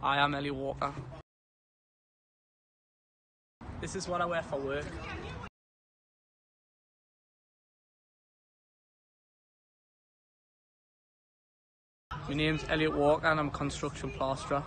I am Elliot Walker. This is what I wear for work. My name's Elliot Walker and I'm a construction plasterer.